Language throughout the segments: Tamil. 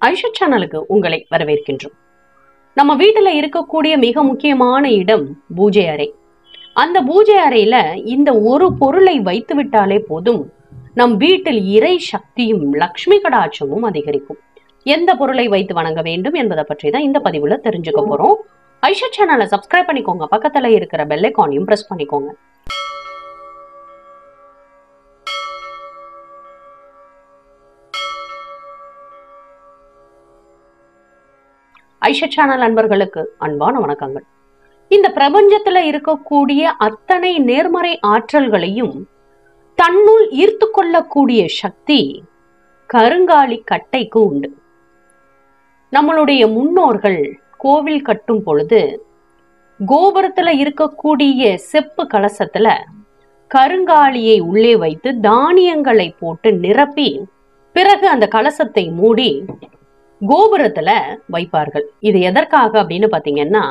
ஐஷா சேனலுக்கு உங்களை வரவேற்கின்றோம். நம்ம வீட்டில் இருக்கக்கூடிய மிக முக்கியமான இடம் பூஜை அறை. அந்த பூஜை அறையில இந்த ஒரு பொருளை வைத்து விட்டாலே போதும் நம் வீட்டில் இறை சக்தியும் லக்ஷ்மி கடாட்சமும் அதிகரிக்கும். எந்த பொருளை வைத்து வணங்க வேண்டும் என்பதை பற்றி தான் இந்த பதிவுல தெரிஞ்சுக்க போறோம். ஐஷா சேனலை சப்ஸ்கிரைப் பண்ணிக்கோங்க. பக்கத்துல இருக்கிற பெல்லைக்கானையும் பிரஸ் பண்ணிக்கோங்க. ஐஷா சேனல் அன்பர்களுக்கு அன்பான வணக்கங்கள். இந்த பிரபஞ்சத்துல இருக்கக்கூடிய அத்தனை நேர்மறை ஆற்றல்களையும் தன்னுள் ஈர்த்து கொள்ளக்கூடிய சக்தி கருங்காலி கட்டைக்கு உண்டு. நம்மளுடைய முன்னோர்கள் கோவில் கட்டும் பொழுது கோபுரத்துல இருக்கக்கூடிய செப்பு கலசத்துல கருங்காலியை உள்ளே வைத்து தானியங்களை போட்டு நிரப்பி பிறகு அந்த கலசத்தை மூடி கோபுரத்துல வைப்பார்கள். இது எதற்காக அப்படின்னு பாத்தீங்கன்னா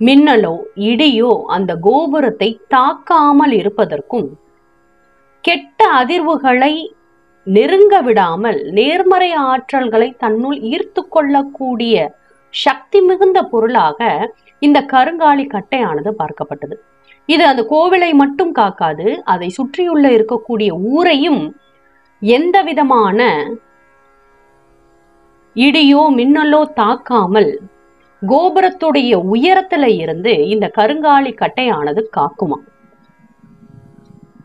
மின்னலோ இடியோ அந்த கோபுரத்தை தாக்காமல் இருப்பதற்கும் கெட்ட அதிர்வுகளை நெருங்க விடாமல் நேர்மறை ஆற்றல்களை தன்னுள் ஈர்த்து கொள்ளக்கூடிய சக்தி மிகுந்த பொருளாக இந்த கருங்காலி கட்டையானது பார்க்கப்பட்டது. இது அந்த கோவிலை மட்டும் காக்காது அதை சுற்றியுள்ள இருக்கக்கூடிய ஊரையும் எந்த விதமான இடியோ மின்னலோ தாக்காமல் கோபுரத்துடைய உயரத்துல இருந்து இந்த கருங்காலி கட்டையானது காக்குமா?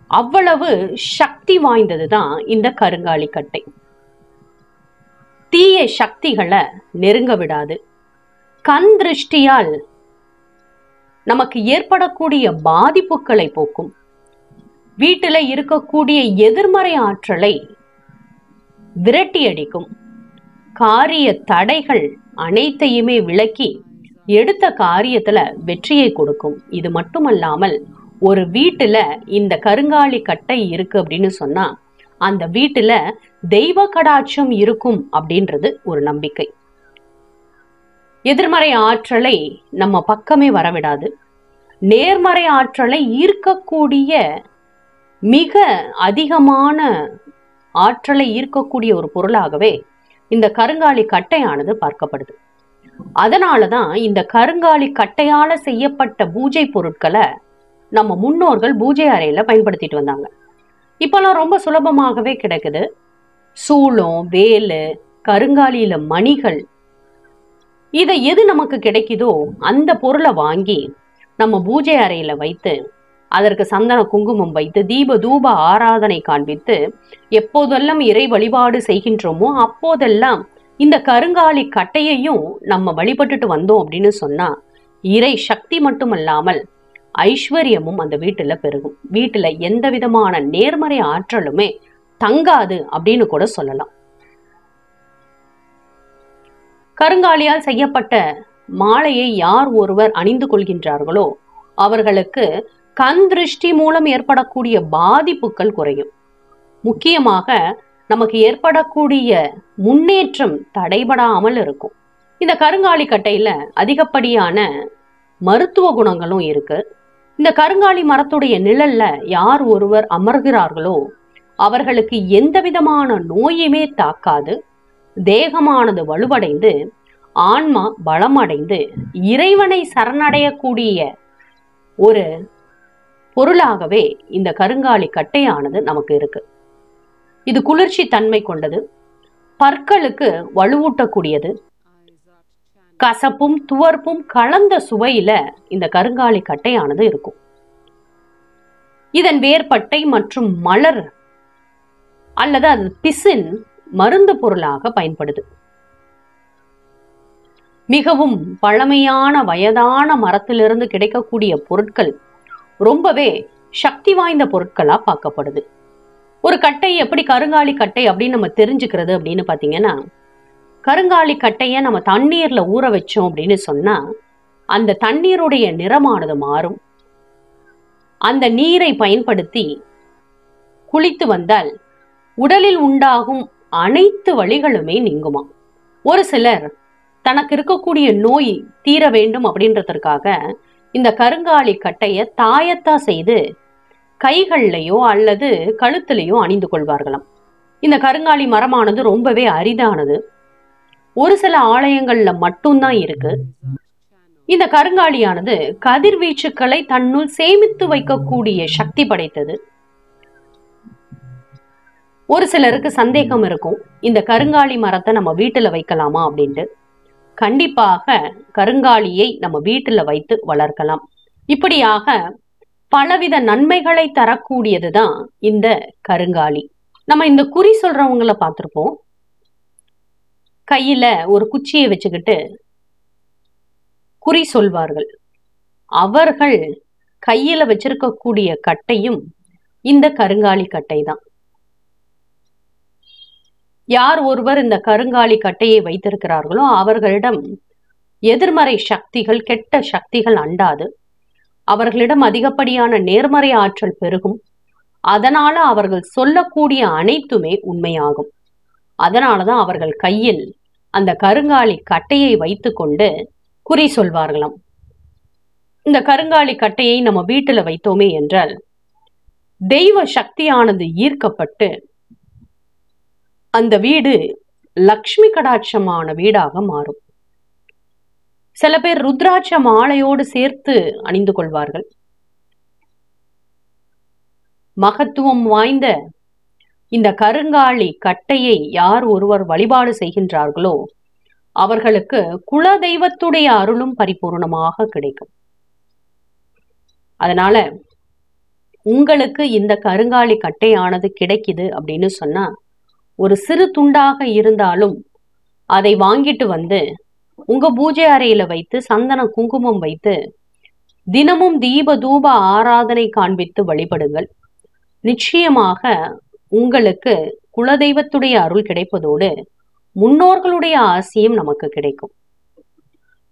அவ்வளவு சக்தி வாய்ந்ததுதான் இந்த கருங்காலி கட்டை. தீய சக்திகளை நெருங்க விடாது. கண் திருஷ்டியால் நமக்கு ஏற்படக்கூடிய பாதிப்புகளை போக்கும். வீட்டில் இருக்கக்கூடிய எதிர்மறை ஆற்றலை விரட்டி அடிக்கும். காரிய தடைகள் அனைத்தையுமே விளக்கி எடுத்த காரியத்துல வெற்றியை கொடுக்கும். இது மட்டுமல்லாமல் ஒரு வீட்டுல இந்த கருங்காலி கட்டை இருக்கு அப்படின்னு சொன்னா அந்த வீட்டுல தெய்வ கடாட்சம் இருக்கும் அப்படின்றது ஒரு நம்பிக்கை. எதிர்மறை ஆற்றலை நம்ம பக்கமே வரவிடாது. நேர்மறை ஆற்றலை ஈர்க்கக்கூடிய மிக அதிகமான ஆற்றலை ஈர்க்கக்கூடிய ஒரு பொருளாகவே இந்த கருங்காலி கட்டையானது பார்க்கப்படுது. அதனாலதான் இந்த கருங்காலி கட்டையால செய்யப்பட்ட பூஜை பொருட்களை நம்ம முன்னோர்கள் பூஜை அறையில பயன்படுத்திட்டு வந்தாங்க. இப்பெல்லாம் ரொம்ப சுலபமாகவே கிடைக்குது. சூளம் வேலு கருங்காலியில மணிகள் இதை எது நமக்கு கிடைக்குதோ அந்த பொருளை வாங்கி நம்ம பூஜை அறையில வைத்து அதற்கு சந்தன குங்குமம் வைத்து தீப தூப ஆராதனை காண்பித்து எப்போதெல்லாம் இறை வழிபாடு செய்கின்றோமோ அப்போதெல்லாம் இந்த கருங்காலி கட்டையையும் நம்ம வழிபட்டுட்டு வந்தோம் அப்படின்னு சொன்னா இறை சக்தி மட்டுமல்லாமல் ஐஸ்வர்யமும் அந்த வீட்டுல பெருகும். வீட்டுல எந்த விதமான நேர்மறை ஆற்றலுமே தங்காது அப்படின்னு கூட சொல்லலாம். கருங்காலியால் செய்யப்பட்ட மாலையை யார் ஒருவர் அணிந்து கொள்கின்றார்களோ அவர்களுக்கு கண் திருஷ்டி மூலம் ஏற்படக்கூடிய பாதிப்புகள் குறையும். முக்கியமாக நமக்கு ஏற்படக்கூடிய முன்னேற்றம் தடைபடாமல் இருக்கும். இந்த கருங்காலி கட்டையில அதிகப்படியான மருத்துவ குணங்களும் இருக்கு. இந்த கருங்காலி மரத்துடைய நிழல்ல யார் ஒருவர் அமர்கிறார்களோ அவர்களுக்கு எந்த விதமான நோயுமே தாக்காது. தேகமானது வலுவடைந்து ஆன்மா பலமடைந்து இறைவனை சரணடையக்கூடிய ஒரு பொருளாகவே இந்த கருங்காலி கட்டையானது நமக்கு இருக்கு. இது குளிர்ச்சி தன்மை கொண்டது பற்களுக்கு வலுவூட்டக்கூடியது கசப்பும் துவர்ப்பும் கலந்த சுவையில இந்த கருங்காலி கட்டையானது இருக்கும். இதன் வேர்பட்டை மற்றும் மலர் அல்லது அது பிசின் மருந்து பொருளாக பயன்படுது. மிகவும் பழமையான வயதான மரத்திலிருந்து கிடைக்கக்கூடிய பொருட்கள் ரொம்பவே சக்தி வாய்ந்த பொருட்களா பார்க்கப்படுது. ஒரு கட்டை எப்படி கருங்காலி கட்டை அப்படின்னு நம்ம தெரிஞ்சுக்கிறது அப்படின்னு பார்த்தீங்கன்னா கருங்காலி கட்டைய நம்ம தண்ணீர்ல ஊற வச்சோம் அப்படின்னு சொன்னா அந்த தண்ணீருடைய நிறமானது மாறும். அந்த நீரை பயன்படுத்தி குளித்து வந்தால் உடலில் உண்டாகும் அனைத்து வழிகளுமே நீங்குமா? ஒரு சிலர் தனக்கு இருக்கக்கூடிய நோய் தீர வேண்டும் அப்படின்றதற்காக இந்த கருங்காலி கட்டைய தாயத்தா செய்து கைகள்லையோ அல்லது கழுத்துலையோ அணிந்து கொள்வார்களாம். இந்த கருங்காலி மரமானது ரொம்பவே அரிதானது. ஒரு சில ஆலயங்கள்ல மட்டும்தான் இருக்கு. இந்த கருங்காலியானது கதிர்வீச்சுக்களை தன்னுள் சேமித்து வைக்கக்கூடிய சக்தி படைத்தது. ஒரு சிலருக்கு சந்தேகம் இருக்கும் இந்த கருங்காலி மரத்தை நம்ம வீட்டுல வைக்கலாமா அப்படின்ட்டு. கண்டிப்பாக கருங்காலியை நம்ம வீட்டுல வைத்து வளர்க்கலாம். இப்படியாக பலவித நன்மைகளை தரக்கூடியதுதான் இந்த கருங்காலி. நம்ம இந்த குறி சொல்றவங்கள பார்த்துருப்போம். கையில ஒரு குச்சியை வச்சுக்கிட்டு குறி சொல்வார்கள். அவர்கள் கையில வச்சிருக்கக்கூடிய கட்டையும் இந்த கருங்காலி கட்டை தான் யார் ஒருவர் இந்த கருங்காலி கட்டையை வைத்திருக்கிறார்களோ அவர்களிடம் எதிர்மறை சக்திகள் கெட்ட சக்திகள் அண்டாது. அவர்களிடம் அதிகப்படியான நேர்மறை ஆற்றல் பெருகும். அதனால அவர்கள் சொல்லக்கூடிய அனைத்துமே உண்மையாகும். அதனாலதான் அவர்கள் கையில் அந்த கருங்காலி கட்டையை வைத்துக்கொண்டு குறி சொல்வார்களாம். இந்த கருங்காலி கட்டையை நம்ம வீட்டுல வைத்தோமே என்றால் தெய்வ சக்தியானது ஈர்க்கப்பட்டு அந்த வீடு லக்ஷ்மி கடாட்சமான வீடாக மாறும். சில பேர் ருத்ராட்ச மாலையோடு சேர்த்து அணிந்து கொள்வார்கள். மகத்துவம் வாய்ந்த இந்த கருங்காலி கட்டையை யார் ஒருவர் வழிபாடு செய்கின்றார்களோ அவர்களுக்கு குல தெய்வத்துடைய அருளும் பரிபூர்ணமாக கிடைக்கும். அதனால உங்களுக்கு இந்த கருங்காலி கட்டையானது கிடைக்குது அப்படின்னு சொன்னா ஒரு சிறு துண்டாக இருந்தாலும் அதை வாங்கிட்டு வந்து உங்க பூஜை அறையில வைத்து சந்தன குங்குமம் வைத்து தினமும் தீப தூப ஆராதனை காண்பித்து வழிபடுங்கள். நிச்சயமாக உங்களுக்கு குலதெய்வத்துடைய அருள் கிடைப்பதோடு முன்னோர்களுடைய ஆசியும் நமக்கு கிடைக்கும்.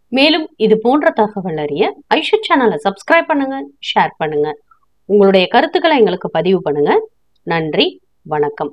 மேலும் இது போன்ற தகவல் அறிய ஐஷு சேனலை சப்ஸ்கிரைப் பண்ணுங்க ஷேர் பண்ணுங்க. உங்களுடைய கருத்துக்களை எங்களுக்கு பதிவு பண்ணுங்க. நன்றி வணக்கம்.